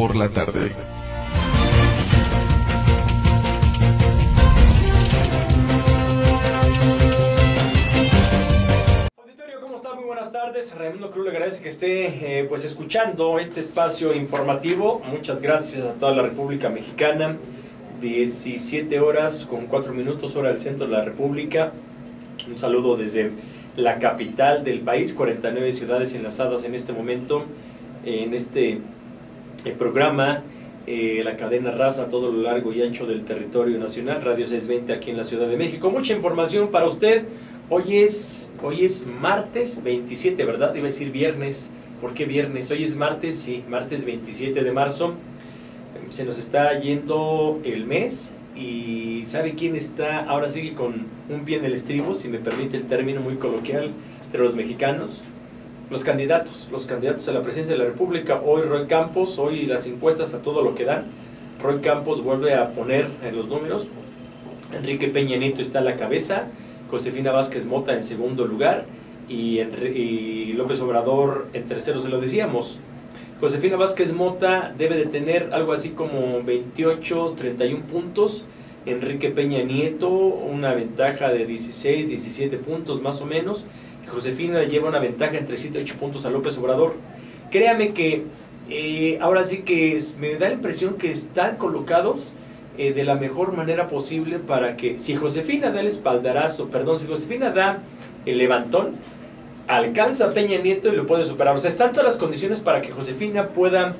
por la tarde. Tardes. Raimundo Cruz le agradece que esté eh, pues escuchando este espacio informativo. Muchas gracias a toda la República Mexicana. 17 horas con 4 minutos hora del centro de la República. Un saludo desde la capital del país, 49 ciudades enlazadas en este momento en este eh, programa, eh, la cadena raza todo lo largo y ancho del territorio nacional, Radio 620 aquí en la Ciudad de México. Mucha información para usted. Hoy es, hoy es martes 27, ¿verdad? Iba a decir viernes. ¿Por qué viernes? Hoy es martes, sí, martes 27 de marzo. Se nos está yendo el mes y ¿sabe quién está ahora sigue con un pie en el estribo, si me permite el término muy coloquial entre los mexicanos? Los candidatos, los candidatos a la presidencia de la República. Hoy Roy Campos, hoy las encuestas a todo lo que dan. Roy Campos vuelve a poner en los números. Enrique Peña Nieto está a la cabeza, Josefina Vázquez Mota en segundo lugar y, López Obrador en tercero, se lo decíamos. Josefina Vázquez Mota debe de tener algo así como 28, 31 puntos. Enrique Peña Nieto una ventaja de 16, 17 puntos más o menos. Josefina lleva una ventaja entre 7 y 8 puntos a López Obrador. Créame que eh, ahora sí que me da la impresión que están colocados eh, de la mejor manera posible para que si Josefina da el espaldarazo, perdón, si Josefina da el levantón, alcanza a Peña Nieto y lo puede superar. O sea, están todas las condiciones para que Josefina pueda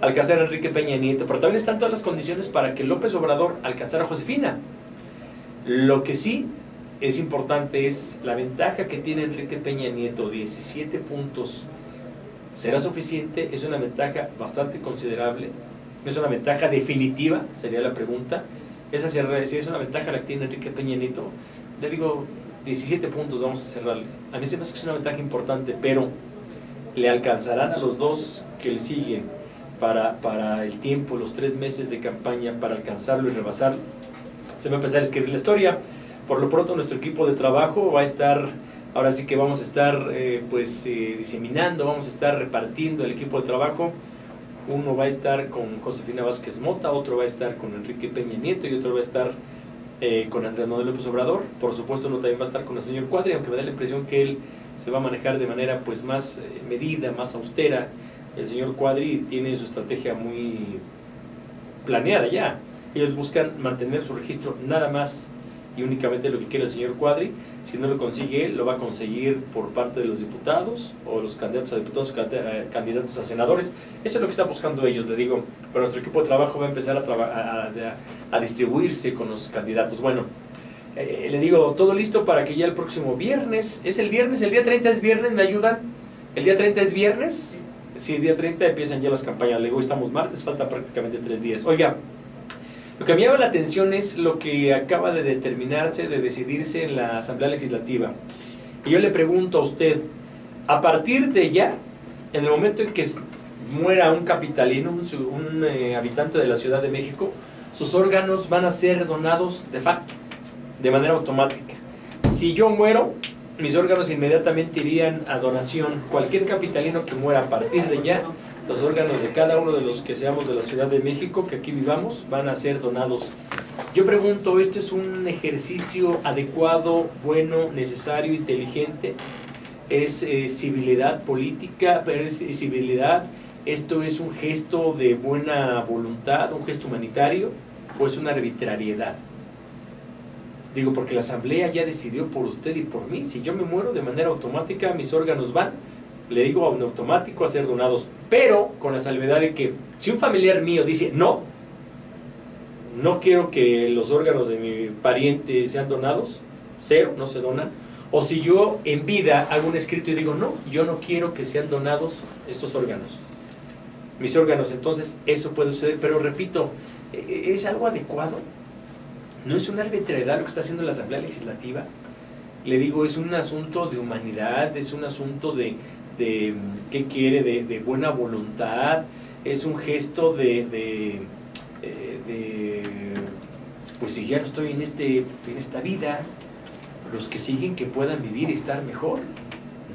alcanzar a Enrique Peña Nieto, pero también están todas las condiciones para que López Obrador alcanzara a Josefina. Lo que sí es importante es la ventaja que tiene Enrique Peña Nieto, 17 puntos. ¿Será suficiente? Es una ventaja bastante considerable. Es una ventaja definitiva, sería la pregunta. Esa si es una ventaja la que tiene Enrique Peña Nieto, le digo 17 puntos, vamos a cerrarle. A mí se me hace que es una ventaja importante, pero le alcanzarán a los dos que le siguen para, para el tiempo, los tres meses de campaña, para alcanzarlo y rebasarlo. Se va a empezar a escribir la historia. Por lo pronto nuestro equipo de trabajo va a estar, ahora sí que vamos a estar eh, pues eh, diseminando, vamos a estar repartiendo el equipo de trabajo. Uno va a estar con Josefina Vázquez Mota, otro va a estar con Enrique Peña Nieto y otro va a estar eh, con Andrés Manuel López Obrador. Por supuesto, uno también va a estar con el señor Cuadri, aunque me da la impresión que él se va a manejar de manera pues más eh, medida, más austera. El señor Cuadri tiene su estrategia muy planeada ya. Ellos buscan mantener su registro nada más y únicamente lo que quiere el señor Cuadri. Si no lo consigue lo va a conseguir por parte de los diputados o los candidatos a diputados, eh, candidatos a senadores. Eso es lo que están buscando ellos, le digo. Pero nuestro equipo de trabajo va a empezar a, a- a distribuirse con los candidatos. Bueno, eh, le digo, todo listo para que ya el próximo viernes, es el viernes, el día 30 es viernes, ¿me ayudan? ¿El día 30 es viernes? Sí, el día 30 empiezan ya las campañas. Le digo, estamos martes, falta prácticamente tres días. Oiga, lo que me llama la atención es lo que acaba de determinarse, de decidirse en la Asamblea Legislativa. Y yo le pregunto a usted, a partir de ya, en el momento en que muera un capitalino, un, un, eh, habitante de la Ciudad de México, sus órganos van a ser donados de facto, de manera automática. Si yo muero, mis órganos inmediatamente irían a donación. Cualquier capitalino que muera a partir de ya, los órganos de cada uno de los que seamos de la Ciudad de México, que aquí vivamos, van a ser donados. Yo pregunto, ¿esto es un ejercicio adecuado, bueno, necesario, inteligente? ¿Es eh, civilidad política? ¿Pero es civilidad? ¿Esto es un gesto de buena voluntad, un gesto humanitario? ¿O es una arbitrariedad? Digo, porque la asamblea ya decidió por usted y por mí. Si yo me muero de manera automática, mis órganos van, le digo en automático, a ser donados. Pero con la salvedad de que si un familiar mío dice, no, no quiero que los órganos de mi pariente sean donados, cero, no se donan. O si yo en vida hago un escrito y digo, no, yo no quiero que sean donados estos órganos. Mis órganos, entonces eso puede suceder. Pero repito, ¿e- ¿es algo adecuado? ¿No es una arbitrariedad lo que está haciendo la Asamblea Legislativa? Le digo, es un asunto de humanidad, es un asunto de, de ¿qué quiere? De, de buena voluntad, es un gesto de, de, eh, de, pues si ya no estoy en, este, en esta vida, los que siguen que puedan vivir y estar mejor.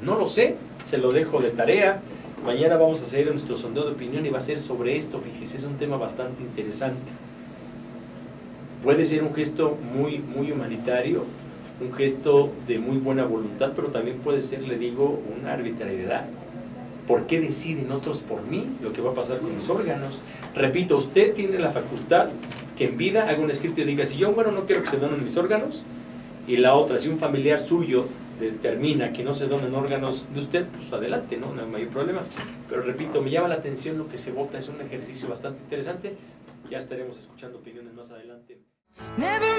No lo sé, se lo dejo de tarea. Mañana vamos a hacer nuestro sondeo de opinión y va a ser sobre esto, fíjese, es un tema bastante interesante. Puede ser un gesto muy, muy humanitario, un gesto de muy buena voluntad, pero también puede ser, le digo, una arbitrariedad. ¿Por qué deciden otros por mí lo que va a pasar con mis órganos? Repito, usted tiene la facultad que en vida haga un escrito y diga, si yo bueno no quiero que se donen mis órganos, y la otra, si un familiar suyo determina que no se donen órganos de usted, pues adelante, ¿no? No hay mayor problema. Pero repito, me llama la atención lo que se vota, es un ejercicio bastante interesante. Ya estaremos escuchando opiniones más adelante. Never